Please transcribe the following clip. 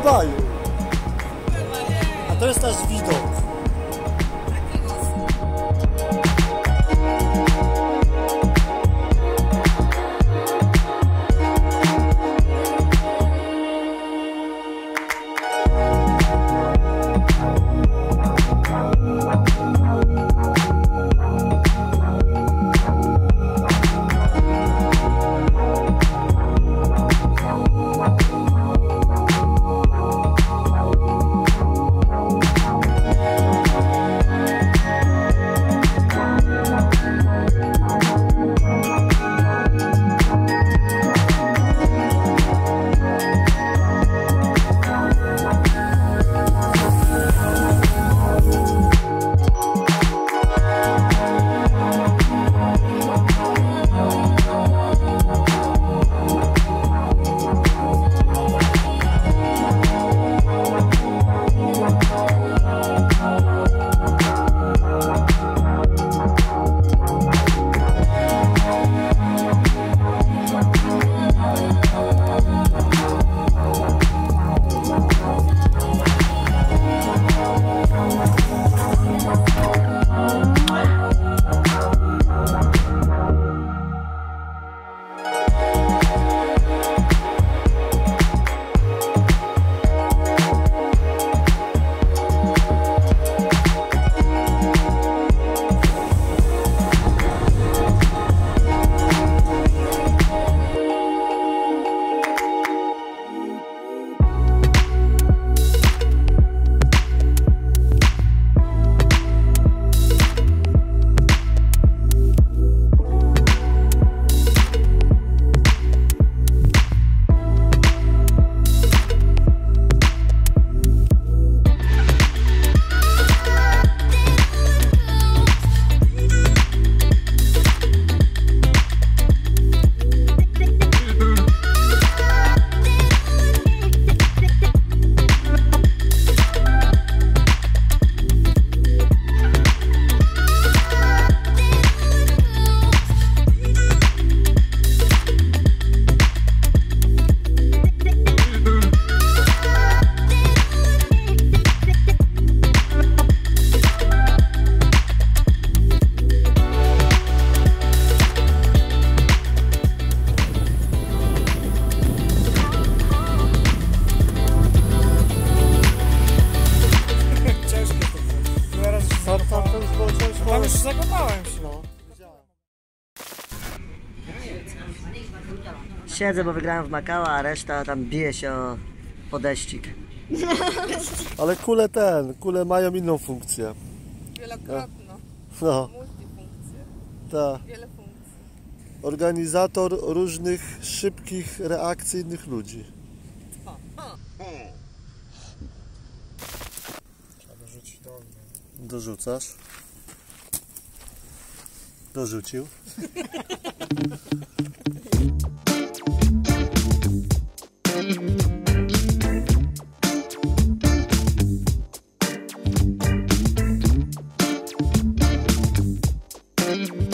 Dubaju. A to jest nasz widok. Siedzę, bo wygrałem w Makała, a reszta tam bije się o podeścik. Ale kule ten, kule mają inną funkcję. Wielokrotno. No, Multifunkcje. tak. Wiele funkcji. Organizator różnych szybkich reakcji innych ludzi. Trzeba dorzucić dolny. Dorzucasz. Dorzucił. Bye.